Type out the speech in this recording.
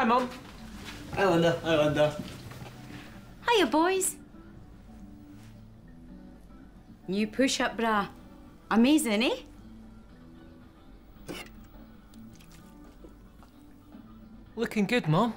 Hi, Mom. Hi, Linda. Hi, Linda. Hiya, boys. New push-up bra. Amazing, eh? Looking good, Mom.